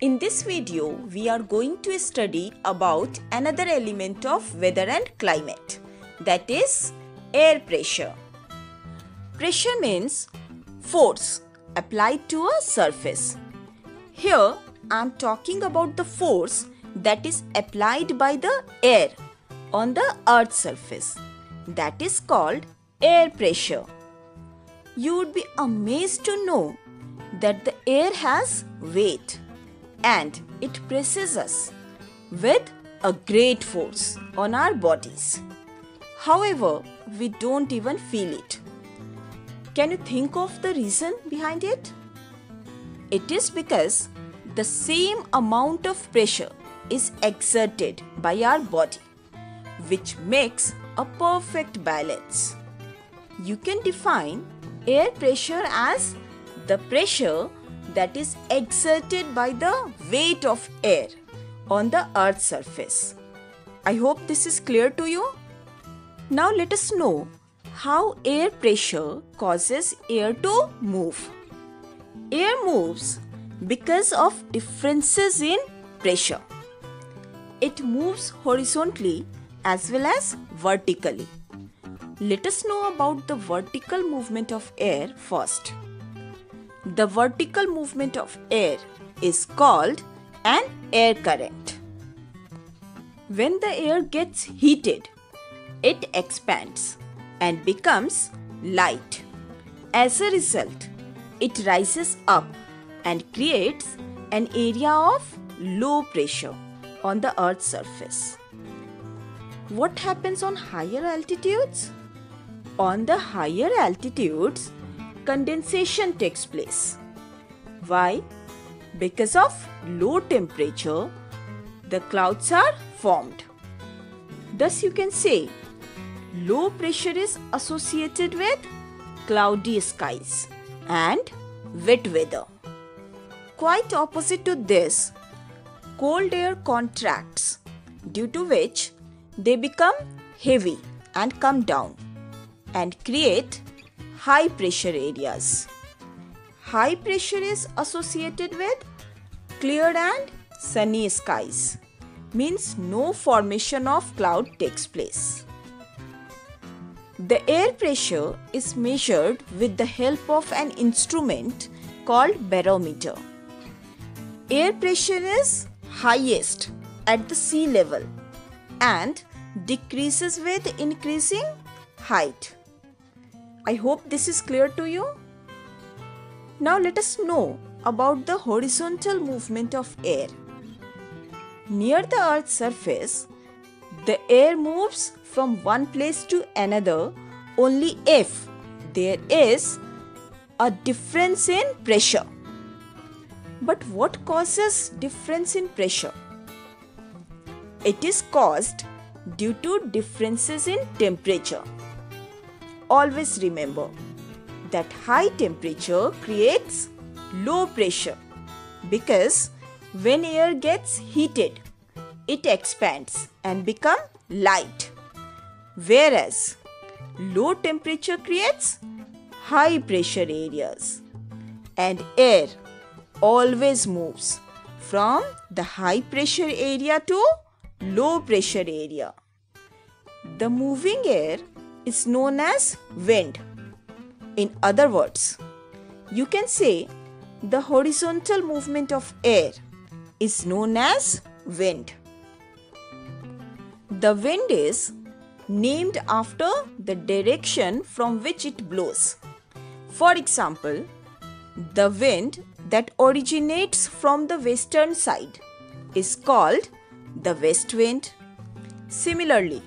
In this video, we are going to study about another element of weather and climate that is air pressure. Pressure means force applied to a surface. Here, I am talking about the force that is applied by the air on the earth's surface. That is called air pressure. You would be amazed to know that the air has weight and it presses us with a great force on our bodies. However, we don't even feel it. Can you think of the reason behind it? It is because the same amount of pressure is exerted by our body, which makes a perfect balance. You can define air pressure as the pressure that is exerted by the weight of air on the earth's surface. I hope this is clear to you. Now let us know how air pressure causes air to move. Air moves because of differences in pressure. It moves horizontally as well as vertically. Let us know about the vertical movement of air first. The vertical movement of air is called an air current. When the air gets heated, it expands and becomes light. As a result, it rises up and creates an area of low pressure on the earth's surface. What happens on higher altitudes? On the higher altitudes, condensation takes place. Why? Because of low temperature, the clouds are formed. Thus, you can say low pressure is associated with cloudy skies and wet weather. Quite opposite to this, cold air contracts, due to which they become heavy and come down and create high pressure areas. High pressure is associated with clear and sunny skies, means no formation of cloud takes place. The air pressure is measured with the help of an instrument called barometer. Air pressure is highest at the sea level and decreases with increasing height. I hope this is clear to you. Now let us know about the horizontal movement of air. Near the earth's surface, the air moves from one place to another only if there is a difference in pressure. But what causes difference in pressure? It is caused due to differences in temperature. Always remember that high temperature creates low pressure because when air gets heated it expands and become light. Whereas low temperature creates high pressure areas and air always moves from the high pressure area to low pressure area. The moving air is known as wind in other words you can say the horizontal movement of air is known as wind the wind is named after the direction from which it blows. For example, the wind that originates from the western side is called the west wind. Similarly,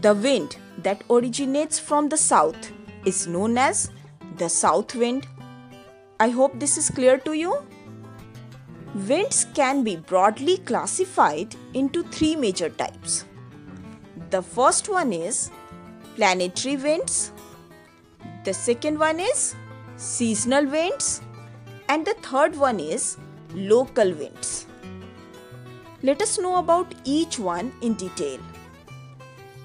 the wind that originates from the south is known as the south wind. I hope this is clear to you. Winds can be broadly classified into three major types. The first one is planetary winds, the second one is seasonal winds, and the third one is local winds. Let us know about each one in detail.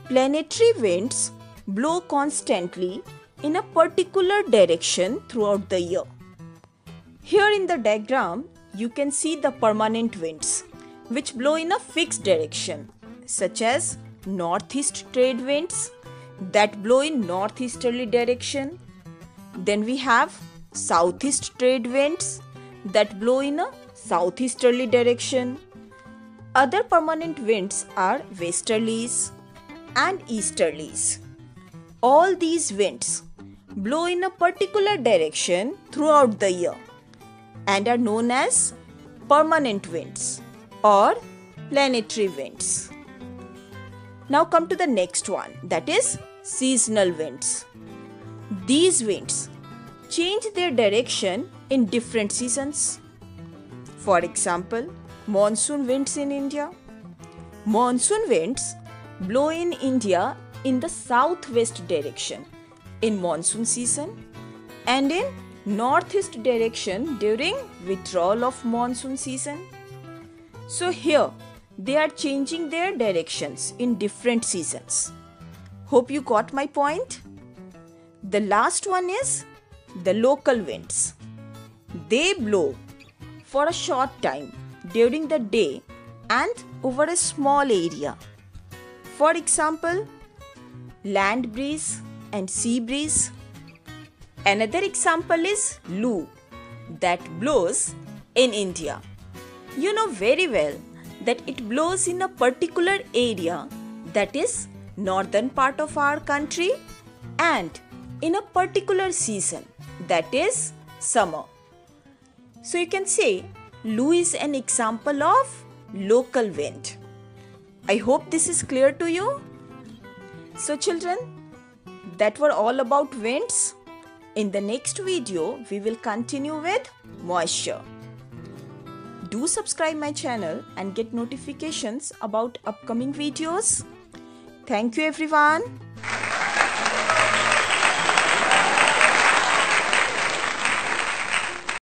Planetary winds blow constantly in a particular direction throughout the year. Here in the diagram, you can see the permanent winds which blow in a fixed direction, such as northeast trade winds that blow in northeasterly direction. Then we have southeast trade winds that blow in a southeasterly direction. Other permanent winds are westerlies and easterlies. All these winds blow in a particular direction throughout the year and are known as permanent winds or planetary winds. Now come to the next one that is seasonal winds. These winds change their direction in different seasons. For example, monsoon winds in India. Monsoon winds blow in India in the southwest direction in monsoon season and in northeast direction during withdrawal of monsoon season. So here they are changing their directions in different seasons. Hope you got my point. The last one is the local winds. They blow for a short time during the day and over a small area. For example, land breeze and sea breeze. Another example is Loo that blows in India. You know very well that it blows in a particular area that is northern part of our country and in a particular season that is summer. So you can say Loo is an example of local wind. I hope this is clear to you. So children, that were all about winds. In the next video, we will continue with moisture. Do subscribe my channel and get notifications about upcoming videos. Thank you everyone.